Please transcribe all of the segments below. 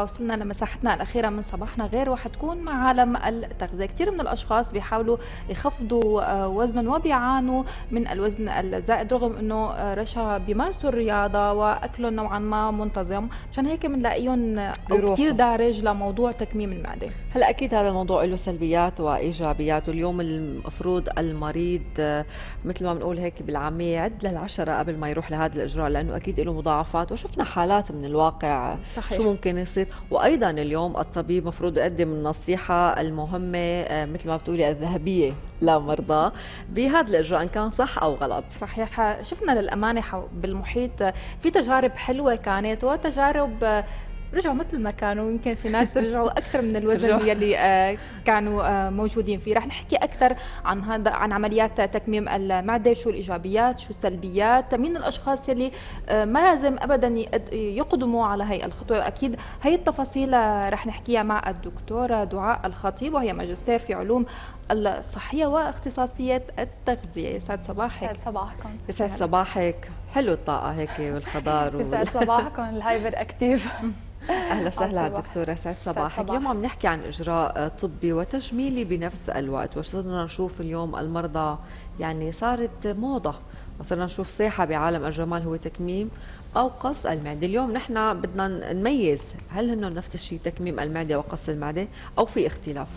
ووصلنا لمساحتنا الأخيرة من صباحنا غير وحتكون مع عالم التغذية. كثير من الأشخاص بيحاولوا يخفضوا آه، وزنهم وبيعانوا من الوزن الزائد رغم أنه آه، رشا بيمارسوا الرياضة وأكلهم نوعا ما منتظم. عشان هيك بنلاقيهم كثير دارج لموضوع تكميم المعدة. هلا أكيد هذا الموضوع له سلبيات وإيجابيات واليوم المفروض المريض آه، مثل ما بنقول هيك بالعامية يعد للعشرة قبل ما يروح لهذا الإجراء لأنه أكيد له مضاعفات. وشفنا حالات من الواقع صحيح. شو ممكن يصير. وأيضا اليوم الطبيب مفروض يقدم النصيحة المهمة آه، مثل ما بتقولي الذهبية لمرضى. بهذا الإجراء إن كان صح أو غلط. صحيح. شفنا للأمانة بالمحيط في تجارب حلوة كانت وتجارب رجعوا مثل ما كانوا يمكن في ناس رجعوا أكثر من الوزن يلي آه، كانوا آه، موجودين فيه. رح نحكي أكثر عن هذا عن عمليات تكميم المعدة شو الإيجابيات شو السلبيات. مين الأشخاص يلي آه، ما لازم ابدا يقدموا على هي الخطوة. أكيد هي التفاصيل رح نحكيها مع الدكتورة دعاء الخطيب وهي ماجستير في علوم الصحية واختصاصية التغذية. يسعد صباحك. يسعد صباحكم. يسعد صباحك. حلو الطاقة هيك والخضار يسعد صباحكم. الهايبر أكتيف. أهلا وسهلا دكتورة سعد صباحك. اليوم عم نحكي عن إجراء طبي وتجميلي بنفس الوقت وصرنا نشوف اليوم المرضى يعني صارت موضة وصرنا نشوف صيحه بعالم الجمال هو تكميم أو قص المعدة. اليوم نحن بدنا نميز هل هن نفس الشيء تكميم المعدة وقص المعدة أو في اختلاف؟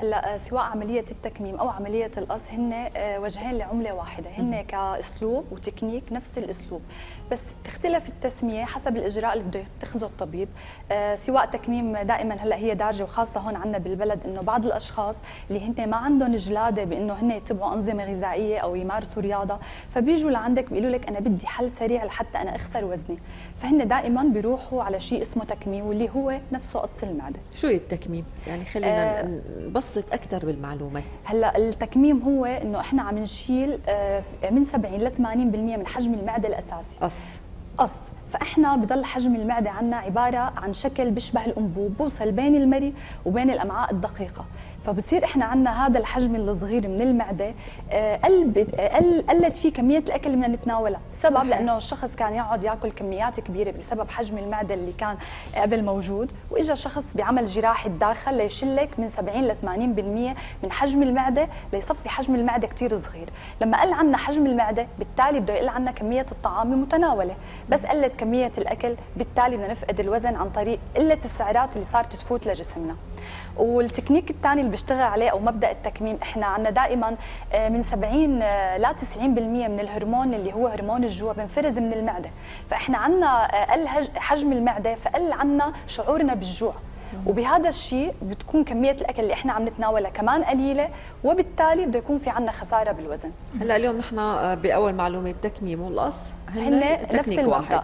هلا آه، سواء عملية التكميم أو عملية القص هن آه، وجهين لعملة واحدة هن كأسلوب وتكنيك نفس الأسلوب. بس بتختلف التسمية حسب الإجراء اللي بده يتخذه الطبيب. آه، سواء تكميم دائما هلأ هي دارجة وخاصة هون عندنا بالبلد إنه بعض الأشخاص اللي هن ما عندهم جلادة بإنه هن يتبعوا أنظمة غذائية أو يمارسوا رياضة فبيجوا لعندك بيقولوا لك أنا بدي حل سريع لحتى أنا أخسر وزني. فهن دائما بيروحوا على شيء اسمه تكميم واللي هو نفسه قص المعدة. شو التكميم؟ يعني خلينا آه نبسط أكثر بالمعلومة؟ هلا التكميم هو إنه إحنا عم نشيل آه من 70 ل 80% من حجم المعدة الأساسي. قص. قص. فإحنا بضل حجم المعدة عندنا عبارة عن شكل بيشبه الأنبوب بوصل بين المري وبين الأمعاء الدقيقة. فبصير إحنا عندنا هذا الحجم الصغير من المعدة آه، قل قلت فيه كمية الأكل اللي بدنا نتناولها. السبب صحيح. لأنه الشخص كان يقعد ياكل كميات كبيرة بسبب حجم المعدة اللي كان قبل موجود واجى شخص بعمل جراحي الداخل ليشلك من 70 ل 80% من حجم المعدة ليصفي حجم المعدة كثير صغير. لما قل عنا حجم المعدة بالتالي بده يقل عنا كمية الطعام المتناولة. بس قلت كمية الأكل بالتالي بدنا نفقد الوزن عن طريق قلة السعرات اللي صارت تفوت لجسمنا. والتكنيك الثاني اللي بيشتغل عليه أو مبدأ التكميم إحنا عندنا دائما آه، من 70 آه، ل 90% من الهرمون اللي هو هرمون الجوع بنفرز من المعدة. فإحنا عندنا آه، قل حجم المعدة فقل عندنا شعورنا بالجوع. وبهذا الشيء بتكون كمية الأكل اللي إحنا عم نتناولها كمان قليلة وبالتالي بده يكون في عندنا خسارة بالوزن. هلأ اليوم نحن بأول معلومة التكميم والقص هن نفس المبدأ. واحد.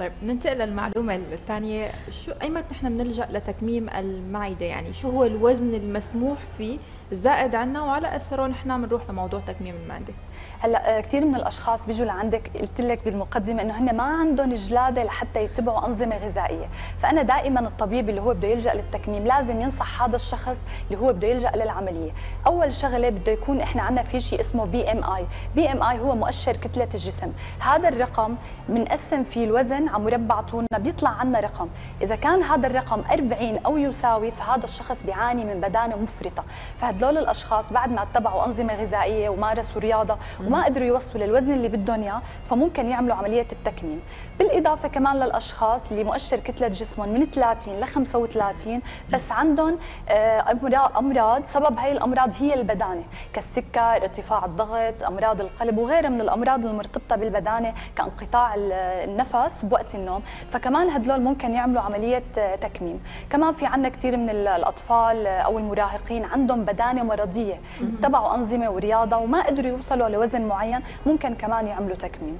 طيب ننتقل للمعلومة الثانية. شو أيمت نحن بنلجأ لتكميم المعدة؟ يعني شو هو الوزن المسموح فيه الزائد عنا وعلى أثره نحن بنروح لموضوع تكميم المعدة؟ هلا آه، كثير من الأشخاص بيجوا لعندك قلت لك بالمقدمة إنه هن ما عندهم جلادة لحتى يتبعوا أنظمة غذائية. فأنا دائما الطبيب اللي هو بده يلجأ للتكميم لازم ينصح هذا الشخص اللي هو بده يلجأ للعملية. أول شغلة بده يكون إحنا عندنا في شيء اسمه بي إم آي. بي إم آي هو مؤشر كتلة الجسم. هذا الرقم بنقسم فيه الوزن على مربع طولنا بيطلع عنا رقم. إذا كان هذا الرقم 40 أو يساوي فهذا الشخص بيعاني من بدانه مفرطة. فهدول الأشخاص بعد ما اتبعوا أنظمة غذائية ومارسوا رياضة وما قدروا يوصلوا للوزن اللي بدهم إياه فممكن يعملوا عملية التكميم. بالإضافة كمان للأشخاص اللي مؤشر كتلة جسمهم من 30 ل 35 بس عندهم آه، أمراض سبب هاي الأمراض هي البدانة. كالسكر ارتفاع الضغط أمراض القلب وغيرها من الأمراض المرتبطة بالبدانة كانقطاع النفس بوقت النوم. فكمان هدول ممكن يعملوا عملية آه، تكميم. كمان في عندنا كثير من الأطفال آه، أو المراهقين عندهم بدانة مرضية تبعوا أنظمة ورياضة وما قدروا يوصلوا لوزن معين ممكن كمان يعملوا تكميم.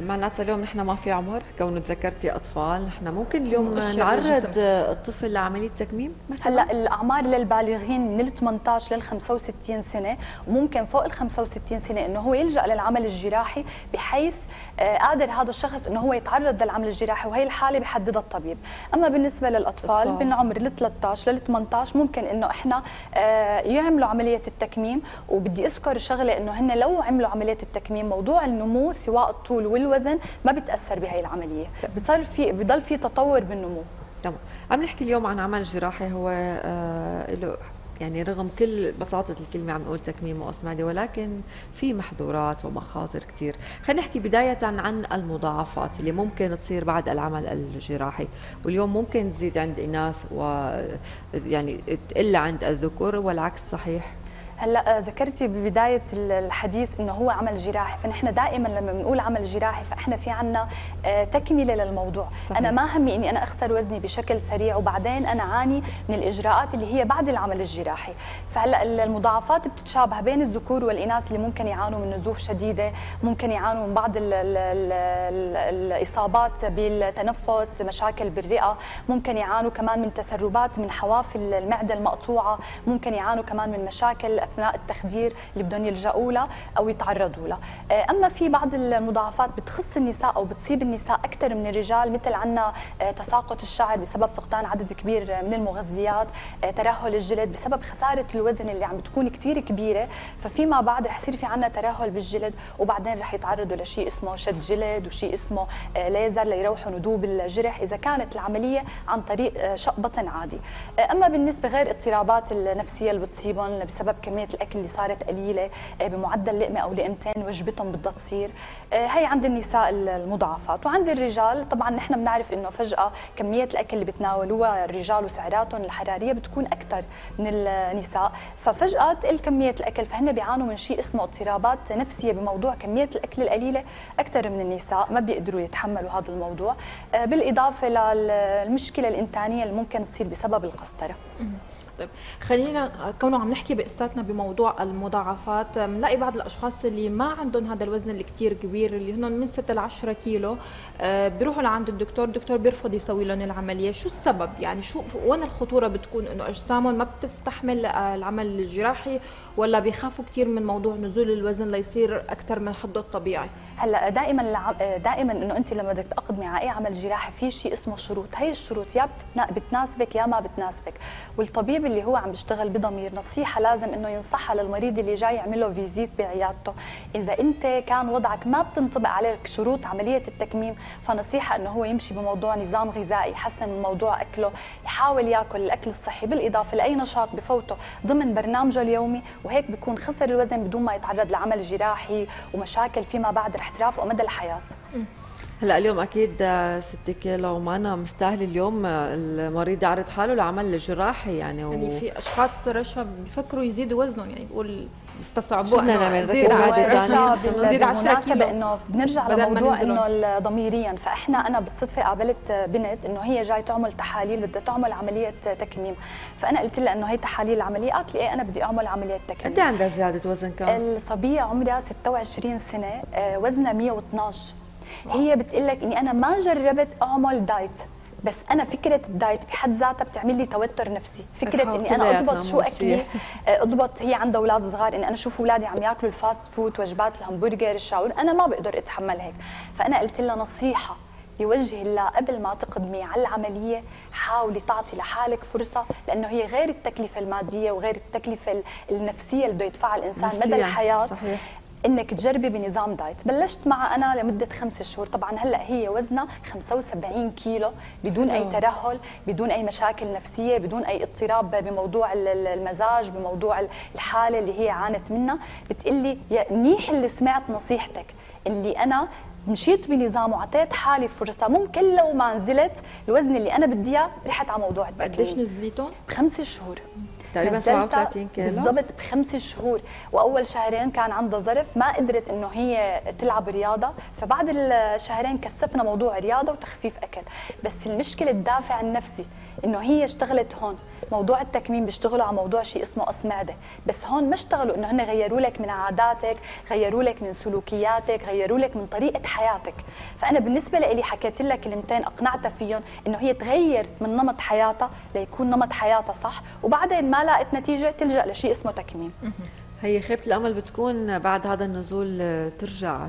معناتها اليوم نحن ما في عمر كونه تذكرتي أطفال نحن ممكن اليوم نعرض الطفل لعملية تكميم مثلا؟ هلأ الأعمار للبالغين من ال 18 لل 65 سنة وممكن فوق ال 65 سنة إنه هو يلجأ للعمل الجراحي بحيث آه، قادر هذا الشخص إنه هو يتعرض للعمل الجراحي وهي الحالة بحددها الطبيب. أما بالنسبة للأطفال من عمر ال 13 لل 18 ممكن إنه إحنا آه، يعملوا عملية التكميم وبدي أذكر شغلة إنه هن لو عملوا عملية التكميم موضوع النمو سواء الطول والوزن ما بتأثر بهي العملية. بصير في بضل في تطور بالنمو. تمام. عم نحكي اليوم عن عمل جراحي. هو آه له يعني رغم كل بساطة الكلمة عم نقول تكميم وقص معدة ولكن في محظورات ومخاطر كثير خلينا نحكي بداية عن المضاعفات اللي ممكن تصير بعد العمل الجراحي. واليوم ممكن تزيد عند إناث و يعني تقل عند الذكور والعكس صحيح. هلا آه، ذكرتي ببداية الحديث إنه هو عمل جراحي فنحن دائما لما بنقول عمل جراحي فإحنا في عنا آه، تكملة للموضوع صحيح. أنا ما همي إني أنا أخسر وزني بشكل سريع وبعدين أنا عاني من الإجراءات اللي هي بعد العمل الجراحي فهلا المضاعفات بتتشابه بين الذكور والإناث اللي ممكن يعانوا من نزوف شديدة ممكن يعانوا من بعض ال ال ال ال الإصابات بالتنفس مشاكل بالرئة ممكن يعانوا كمان من تسربات من حواف المعدة المقطوعة ممكن يعانوا كمان من مشاكل أثناء التخدير اللي بدهم يلجأوا لها أو يتعرضوا لها آه، أما في بعض المضاعفات بتخص النساء أو بتصيب النساء أكثر من الرجال مثل عندنا آه، تساقط الشعر بسبب فقدان عدد كبير من المغذيات آه، ترهل الجلد بسبب خسارة الوزن اللي عم بتكون كثير كبيرة. ففيما بعد رح يصير في عندنا ترهل بالجلد وبعدين رح يتعرضوا لشيء اسمه شد جلد وشيء اسمه ليزر ليروحوا ندوب الجرح إذا كانت العملية عن طريق شق بطن عادي. أما بالنسبة غير اضطرابات النفسية اللي بتصيبهم بسبب كمية كمية الأكل اللي صارت قليلة آه، بمعدل لقمة أو لقمتين وجبتهم بدها تصير. آه، هي عند النساء المضاعفات. وعند الرجال طبعا نحن بنعرف إنه فجأة كمية الأكل اللي بتناولوها الرجال وسعراتهم الحرارية بتكون أكثر من النساء. ففجأة تقل كمية الأكل. فهن بيعانوا من شيء اسمه اضطرابات نفسية بموضوع كمية الأكل القليلة أكثر من النساء. ما بيقدروا يتحملوا هذا الموضوع. آه، بالإضافة للمشكله الانتانيه اللي ممكن تصير بسبب القسطرة. طيب خلينا كونه عم نحكي بقصتنا بموضوع المضاعفات بنلاقي بعض الأشخاص اللي ما عندهم هذا الوزن اللي كثير كبير اللي هن من 6 ل 10 كيلو آه، بيروحوا لعند الدكتور الدكتور بيرفض يسوي لهم العملية. شو السبب؟ يعني شو وين الخطورة بتكون؟ إنه أجسامهم ما بتستحمل آه، العمل الجراحي ولا بيخافوا كثير من موضوع نزول الوزن ليصير أكثر من حده الطبيعي؟ هلا دائما دائما إنه أنت لما بدك تقدمي على أي عمل جراحي في شيء اسمه شروط. هي الشروط يا بتناسبك يا ما بتناسبك. والطبيب اللي هو عم بيشتغل بضمير نصيحة لازم إنه ينصحها للمريض اللي جاي يعمل له فيزيت بعيادته. إذا أنت كان وضعك ما بتنطبق عليك شروط عملية التكميم فنصيحة إنه هو يمشي بموضوع نظام غذائي يحسن من موضوع أكله يحاول ياكل الأكل الصحي بالإضافة لأي نشاط بفوته ضمن برنامجه اليومي. وهيك بيكون خسر الوزن بدون ما يتعرض لعمل جراحي ومشاكل فيما بعد رح ترافقه مدى الحياة. هلا اليوم أكيد 6 كيلو وما أنا مستاهل اليوم المريض يعرض حاله لعمل جراحي يعني و... يعني في أشخاص رشا بيفكروا يزيدوا وزنهم يعني بيقول يستصعبوها نعمل؟ زيد 10 زيد 10 كيلو إنه بنرجع لموضوع إنه ضميريا فإحنا أنا بالصدفة قابلت بنت إنه هي جاي تعمل تحاليل بدها تعمل عملية تكميم. فأنا قلت لها إنه هي تحاليل عملية قالت لي إيه أنا بدي أعمل عمليه تكميم. قد عندها زيادة وزن كم؟ الصبية عمرها 26 سنة آه، وزنها 112 هي بتقول لك إني أنا ما جربت أعمل diet بس أنا فكرة ال diet بحد ذاتها بتعمل لي توتر نفسي. فكرة إني أنا أضبط شو أكلي آه، أضبط هي عندها أولاد صغار إني أنا أشوف أولادي عم يأكلوا ال fast food وجبات الهمبرجر الشاورما أنا ما بقدر أتحمل هيك. فأنا قلت لها نصيحة بوجه الله قبل ما تقدمي على العملية حاولي تعطي لحالك فرصة لأنه هي غير التكلفة المادية وغير التكلفة النفسية اللي بده يدفعها الإنسان مدى الحياة. صحيح. إنك تجربي بنظام دايت. بلشت معها أنا لمدة خمس شهور. طبعا هلأ هي وزنها 75 كيلو بدون أي ترهل بدون أي مشاكل نفسية بدون أي اضطراب بموضوع المزاج بموضوع الحالة اللي هي عانت منها. بتقلي يا منيح اللي سمعت نصيحتك اللي أنا مشيت بنظام وعطيت حالي فرصة. ممكن لو ما نزلت الوزن اللي أنا بدي إياه رحت على موضوع التكميم قديش نزليتون؟ بخمس شهور. تقريبا 37 كيلو. بالضبط بخمس شهور. وأول شهرين كان عندها ظرف ما قدرت إنه هي تلعب رياضة. فبعد الشهرين كثفنا موضوع رياضة وتخفيف أكل. بس المشكلة الدافع النفسي إنه هي اشتغلت هون. موضوع التكميم بيشتغلوا على موضوع شيء اسمه قص معدة. بس هون ما اشتغلوا إنه هن غيروا لك من عاداتك غيروا لك من سلوكياتك غيروا لك من طريقة حياتك. فأنا بالنسبة لي حكيت لها كلمتين اقنعتها فيهم إنه هي تغير من نمط حياتها ليكون نمط حياتها صح وبعدين ما لقت نتيجة تلجأ لشيء اسمه تكميم. هي خيبة الأمل بتكون بعد هذا النزول ترجع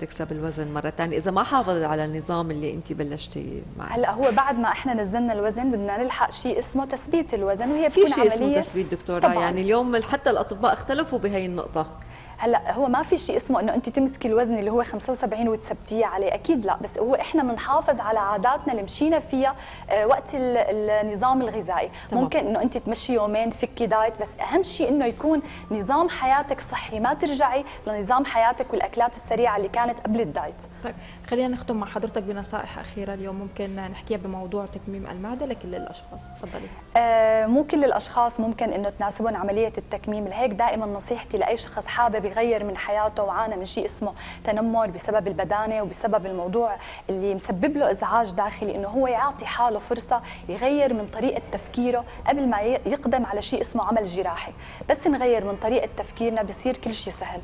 تكسب الوزن مرة ثانية إذا ما حافظت على النظام اللي أنت بلشتي معه. هلأ هو بعد ما إحنا نزلنا الوزن بدنا نلحق شيء اسمه تثبيت الوزن وهي في شيء اسمه تثبيت دكتورة. طبعاً. يعني اليوم حتى الأطباء اختلفوا بهي النقطة. هلا هو ما في شيء اسمه إنه أنت تمسكي الوزن اللي هو 75 وتثبتيه عليه. أكيد لا بس هو إحنا بنحافظ على عاداتنا اللي مشينا فيها آه، وقت النظام الغذائي. طبعا. ممكن إنه أنت تمشي يومين تفكي دايت بس أهم شيء إنه يكون نظام حياتك صحي ما ترجعي لنظام حياتك والأكلات السريعة اللي كانت قبل الدايت. طيب خلينا نختم مع حضرتك بنصائح أخيرة اليوم. ممكن نحكيها بموضوع تكميم المعدة لكل الاشخاص تفضلي. آه مو كل الأشخاص ممكن إنه تناسبهم عملية التكميم. لهيك دائما نصيحتي لأي شخص حابب يغير من حياته وعانى من شيء اسمه تنمر بسبب البدانة وبسبب الموضوع اللي مسبب له إزعاج داخلي إنه هو يعطي حاله فرصة يغير من طريقة تفكيره قبل ما يقدم على شيء اسمه عمل جراحي. بس نغير من طريقة تفكيرنا بصير كل شيء سهل.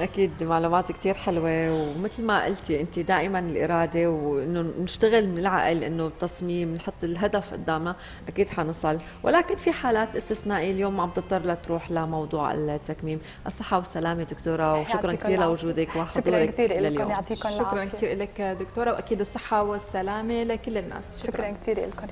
أكيد. معلومات كثير حلوة ومثل ما قلتي أنت دائما الإرادة وإنه نشتغل من العقل إنه التصميم نحط الهدف قدامنا أكيد حنصل ولكن في حالات استثنائية اليوم عم تضطر لتروح لموضوع التكميم. الصحة والسلامة دكتورة وشكرا كثير لوجودك وحضورك شكرا كثير لكم يعطيكم العافية. شكرا كثير لك دكتورة وأكيد الصحة والسلامة لكل الناس. شكرا, شكرا كثير لكم